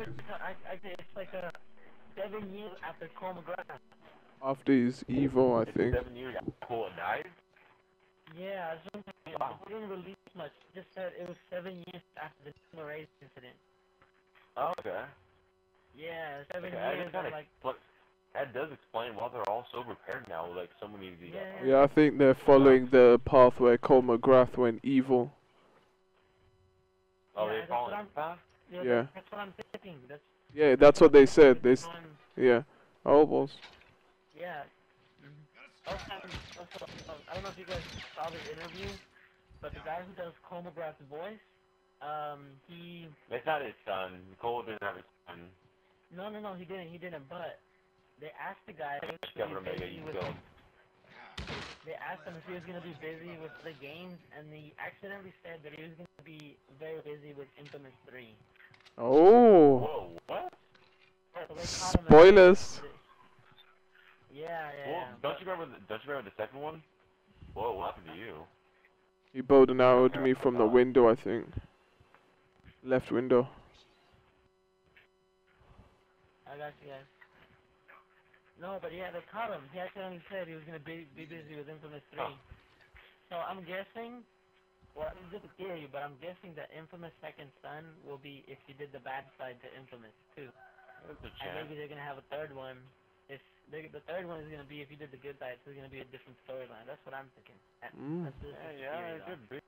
I, I, it's like uh, seven years after Cole McGrath. After his Evo, I It's think. seven years after died. Yeah, I was wondering, Wow. it didn't release much. Just said it was seven years after the New Marais incident. Oh, okay. Yeah, seven Okay, I years. just like, but that does explain why they're all so prepared now. Like so many of the. Yeah. Yeah, I think they're following the path where Cole McGrath went evil. Oh, Yeah, they that's following what the path. Yeah, Yeah. That's what I'm thinking. That's Yeah, that's what they said. They, s- on- yeah. Oh, balls. Yeah. Mhm. Also, also, I don't know if you guys saw the interview, but the guy who does Cole McGrath's voice, um, he It's not his son. Cole didn't have his son. no, no, no, he didn't, he didn't. But they asked the guy. if he Kevin was you go. They asked him if he was gonna be busy with the games, and he accidentally said that he was gonna be very busy with Infamous Three. Oh. Whoa, what? So they caught him at- Spoilers. Yeah, yeah. Well, don't you remember? The, don't you remember the second one? Whoa, what happened to you? He bowed and arrowed me from the window, I think. Left window. I got you guys. No, but yeah, they caught him. He accidentally said he was gonna be be busy with Infamous Three. Huh. So I'm guessing. Well, it's just a theory, but I'm guessing that Infamous Second Son will be if you did the bad side to Infamous too, There's a and maybe they're gonna have a third one. If they, the third one is gonna be if you did the good side, so it's gonna be a different storyline. That's what I'm thinking. That- Mm. That's Yeah, a yeah, it though. could be.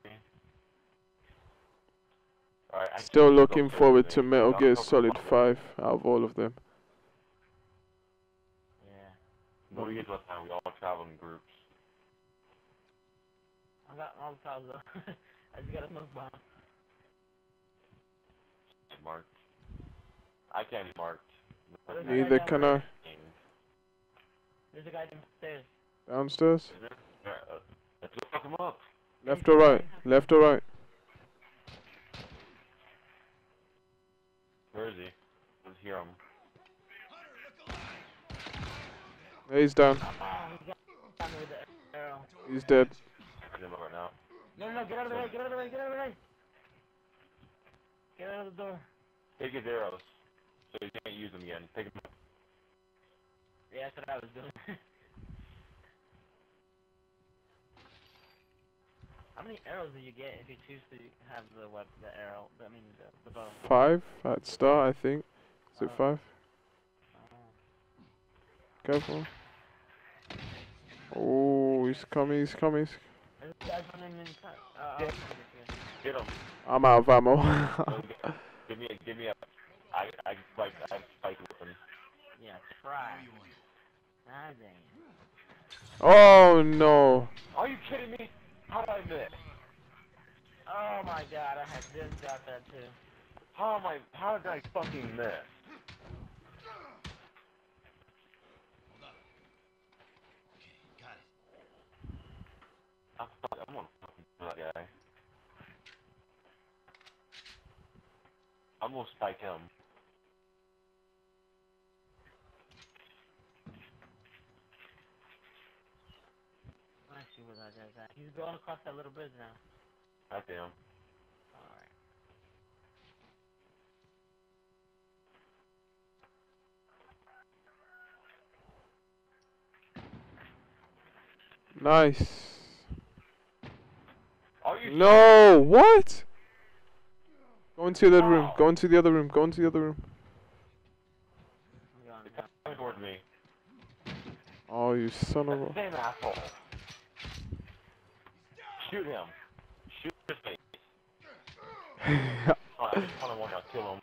Alright, Still looking forward to Metal I'll Gear talk Solid about- 5 out of all of them. Yeah. When we get to time, we all travel in groups. I got all the files though. I just got a smoke bomb. Marked. I can't be marked. There's a guy Neither can. I. There's a guy downstairs. Downstairs? Is there? Alright, uh, let's go fuck him up. Left or right? Left or right? Where is he? Let's hear him. He's down. Oh, he got me with the arrow. He's dead. I him up right now. No, no, no, get out of the way, get out of the way, get out of the way. Get out of the door. Take his arrows. So you can't use them again. Take them. Yeah, that's what I was doing. How many arrows do you get if you choose to have the web, the arrow, I mean the, the bow? Five at start, I think. Is it Oh. five? Oh. Careful. Oh, he's coming, he's coming. he's- There's guys running inside. Yeah. Get him. I'm out of ammo. No, give me a, give me a, I, I spike, I spike weapon. yeah, try. Ah, dang. oh no. Are you kidding me? How did I miss? Oh my god, I had just got that too. How am I, how did I fucking miss? I'm, I'm gonna fucking kill that guy. I'm gonna spike him. I see where that guy's at. He's going across that little bridge now. I see him. Alright. Nice. Are you No, what? Go into the other room. Go into the other room. Go into the other room. I'm going It's down. coming towards me. Oh, you son of a. same asshole. Shoot him. Shoot his face. Oh, I just wanna kill him.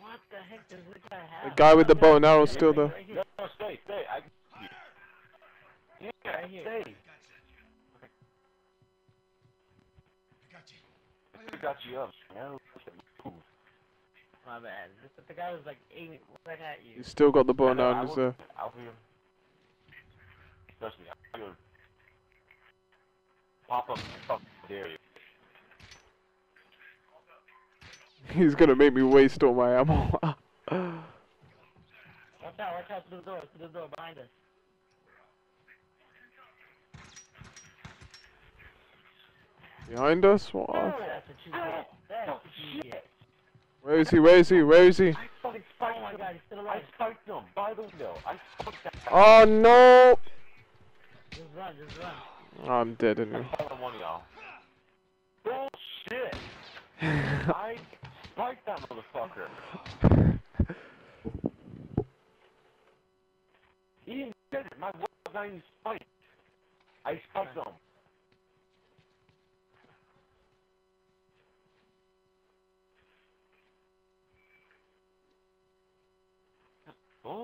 What the heck does this guy the guy with the bow and arrow right still there. No, no, stay, stay. I can. Yeah, Right here. stay. I got you up. No. My bad. This, the guy was like aiming right at you. He's still got the bow I and know, I'll. I'll be. Trust me, I'm gonna pop up. Fuck dare you. He's gonna make me waste all my ammo. Watch out, watch out to the door, to the door behind us. Behind us? What? That's what you get. That's what you get. Where is he? Where is he? Where is he? Oh spiked my him. god, he's still I alive. spiked him by the window. I spiked that guy. Oh no! Just run, just run. I'm dead anyway. I on one y'all. Bullshit! I spiked that motherfucker. He didn't get it. My was not even spiked. I spiked him.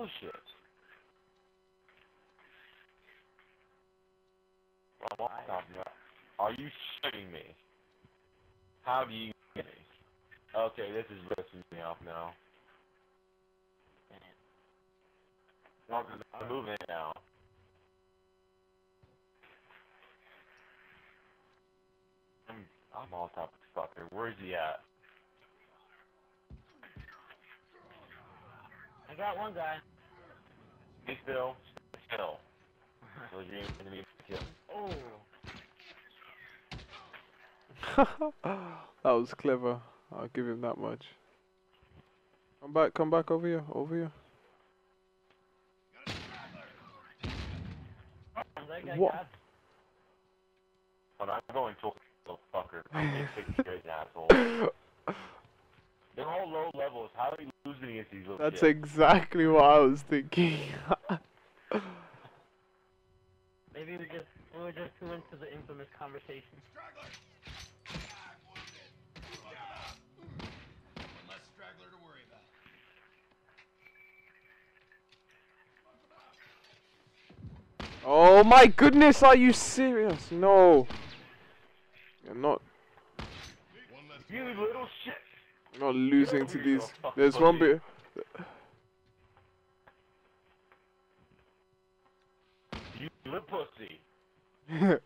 Bullshit. Are you shitting me? How do you get me? Okay, this is pissing me off now. No, I'm moving now. I'm, I'm all top of the fucker. Where's he at? I got one guy. Stay still. Still. So you're gonna be killed. Oh. that was clever. I'll give him that much. Come back, come back over here, over here. What? But I'm going to a fucker. I'm straight asshole. They're all low levels. How are we losing against these little That's shits? exactly what I was thinking. Maybe we just we were just too into the infamous conversation. Less straggler to worry about. oh my goodness, are you serious? No. You're not One less You little shit! you're not losing to these. There's one bit. You little pussy!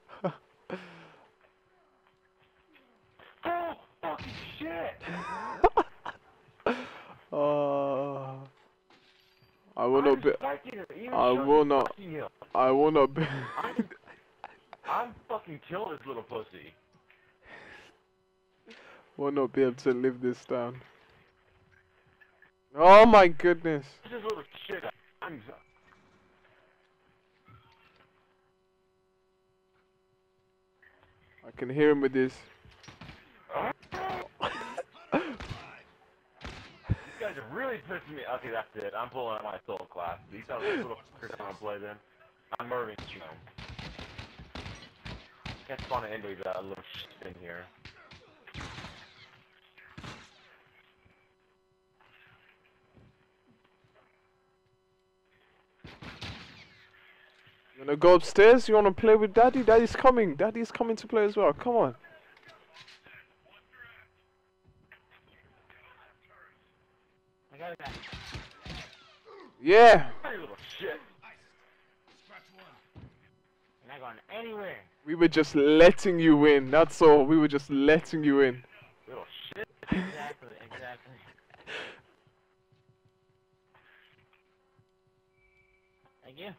Oh, fucking shit! uh, I will not I'm be. spiking her, even I Shun's will not- fucking him. I will not be. I'm, I'm fucking killing this little pussy. will not be able to live this down. Oh my goodness. This little shit. I'm, I can hear him with this. These guys are really pissing me. Okay, that's it. I'm pulling out my soul class. These are the little fuckers I want to play then. I'm murdering you. Can't spawn anybody that a little shit in here. You wanna go upstairs? You wanna play with Daddy? Daddy's coming. Daddy's coming to play as well. Come on. I got a guy. Yeah. Hey, little shit. scratch one. You're not going anywhere. We were just letting you in. That's all. We were just letting you in. Little shit. Exactly, exactly. Thank you.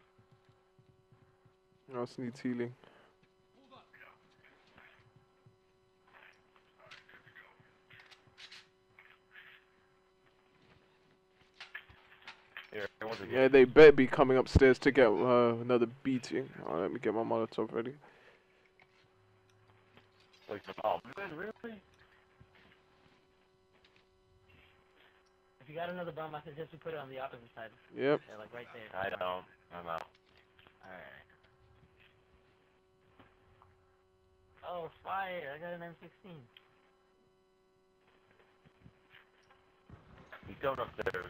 Needs healing. Here. Yeah, they better be coming upstairs to get uh, another beating. Alright, let me get my Molotov ready. Like, oh man, really? If you got another bomb, I suggest you put it on the opposite side. Yep. Yeah, like right there. I don't. I'm out. Alright. Oh, fire! I got an M16. He's going upstairs.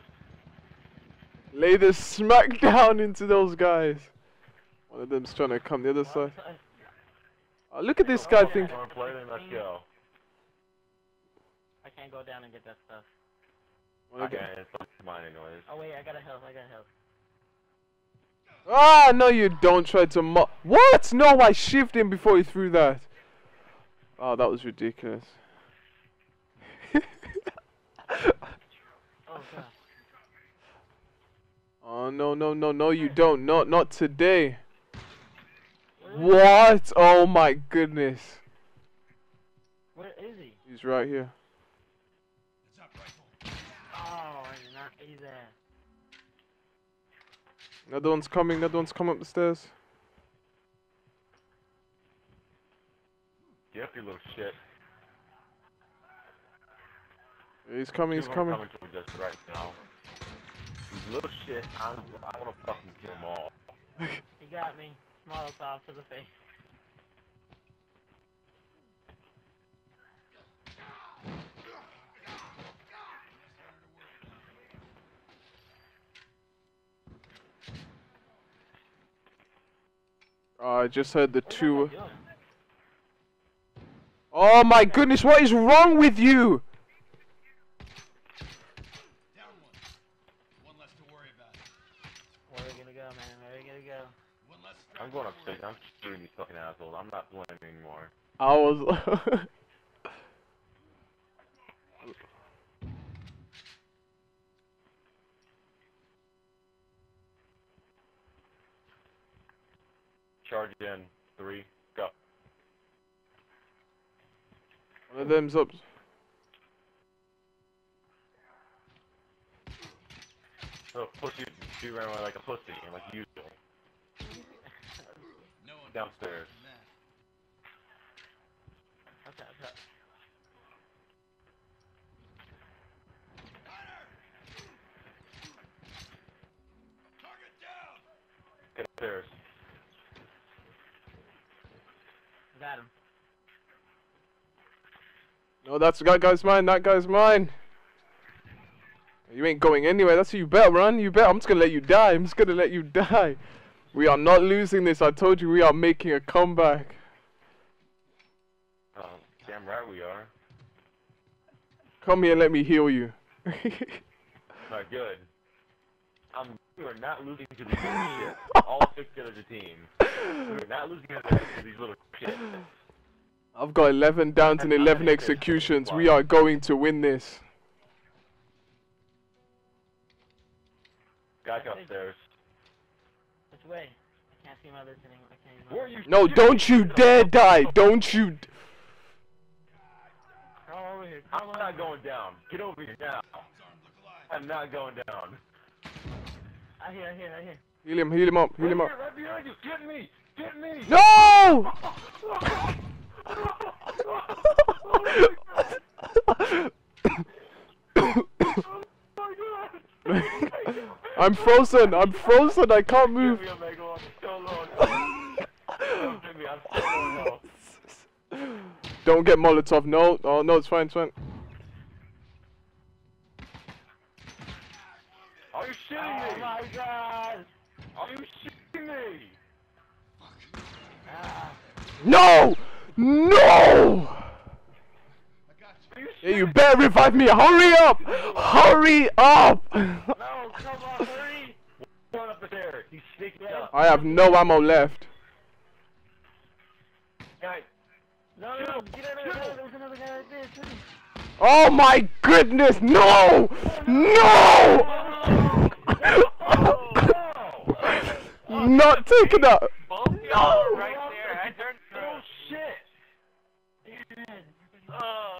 Lay the smack down into those guys. One of them's trying to come the other side. Oh, look at this guy think. Wanna play? Then let's go. I can't go down and get that stuff. Okay, it's not mine anyways. Oh wait, I got a health. I got a health. Ah, no, you don't try to mo- What? No, I shifted him before he threw that. Oh, that was ridiculous. Oh god. Oh no, no, no, no, you don't. Not, not today. What? Oh my goodness. Where is he? He's right here. It's up rifle. Oh, he's there. Another one's coming. Another one's coming up the stairs. Get up, you little shit. He's coming. He's coming. coming towards us right now. These little shit, I'm, I want to fucking kill them all. He got me. Molotov to the face. Oh, I just heard the What two. am I doing? Oh my goodness! What is wrong with you? Down one. One less to worry about. Where are we gonna go, man? Where are we gonna go? One less I'm straggler going to worry upstairs. I'm shooting these fucking assholes. I'm not playing anymore. I was. Charge in. Three. Go. One of them's up. So pussy, shoot around like a pussy, like usual. Downstairs. Upstairs. Got him. No, that's that guy's mine. That guy's mine. You ain't going anywhere. That's who you bet, run. You bet. I'm just gonna let you die. I'm just gonna let you die. We are not losing this. I told you we are making a comeback. Oh, damn right we are. Come here and let me heal you. Not good. Um, we are not losing to these little shit. All six of the team. We are not losing to these little shit. I've got 11 downs and 11 executions. We are going to win this. Guy upstairs. Which way? I can't see my listening. I can't even. Where are you? No, shooting? don't you dare die. Don't you. d- Crawl over here. I'm not going down. Get over here now. Arms look alive. I'm not going down. I hear, I hear, I hear. Heal him, heal him up, heal Right him up. here, right behind you. Get me. Get me. No! I'm frozen, I'm frozen, I can't move. Give me a mega one. So long. Give me. I'm so low now. Don't get Molotov, no. Oh, no, it's fine, it's fine. No! No! You. You better revive me. Hurry up! Hurry up! no, come on, hurry! Going up the stairs. He's sneaking up. I have no ammo left. Guy, No, no, no, get out of there. There's another guy right there, too. Oh my goodness! No! No! Oh, Not taking that. Both y'all right there. I turned Oh shit. Oh,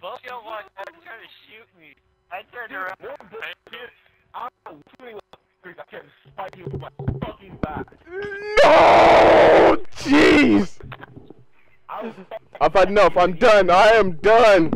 both y'all walked out trying to shoot me. I turned around. More bullshit. I'm literally like, I kept spiking with my fucking back. No! Jeez! I've had enough. I'm done. I am done.